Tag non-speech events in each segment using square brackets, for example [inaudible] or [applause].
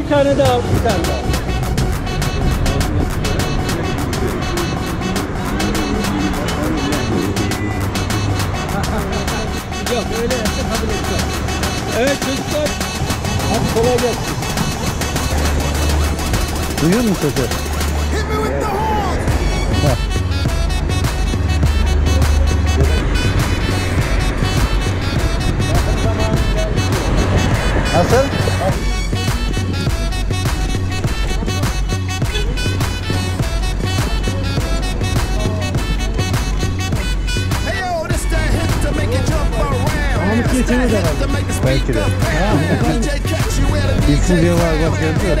Bir tane daha, bir tane daha. Yok öyle yapsa kabul edeceğim. Evet çocuklar. Hadi kolay gelsin. Duyuyor musun sesi? Evet. Nasıl? Belki de. Belki de. Bilsin diyorlar başka bir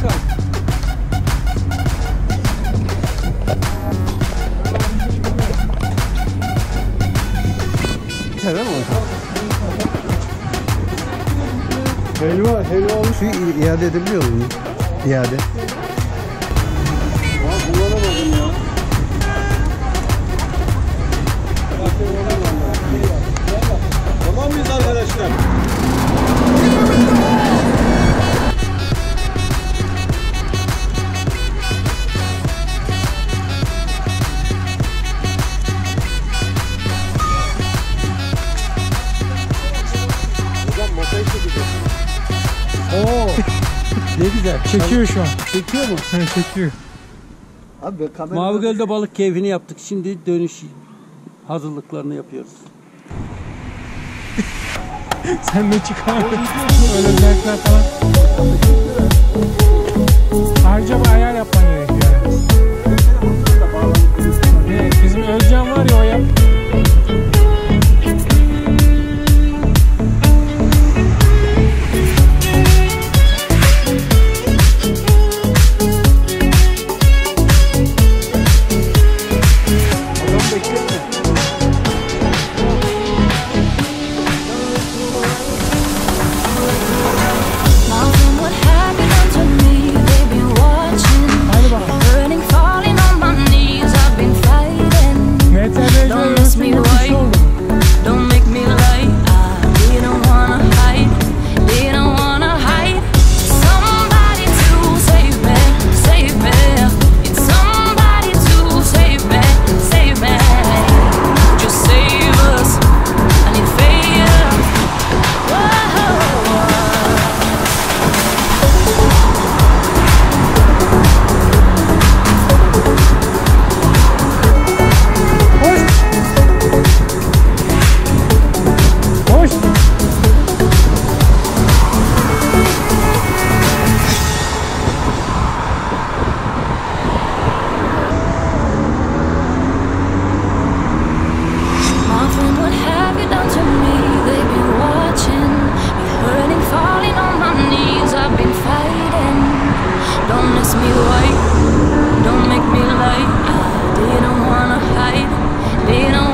Çıkar. Mi Helva, helva olmuş. Şu iade edebiliyor muyum? İade. Oo. ne güzel. Çekiyor şu an. Çekiyor mu? Çekiyor. Abi kamera... Mavi Göl'de balık keyfini yaptık. Şimdi dönüş hazırlıklarını yapıyoruz. [laughs] Sen ne çıkardın? Öyle zevkler falan.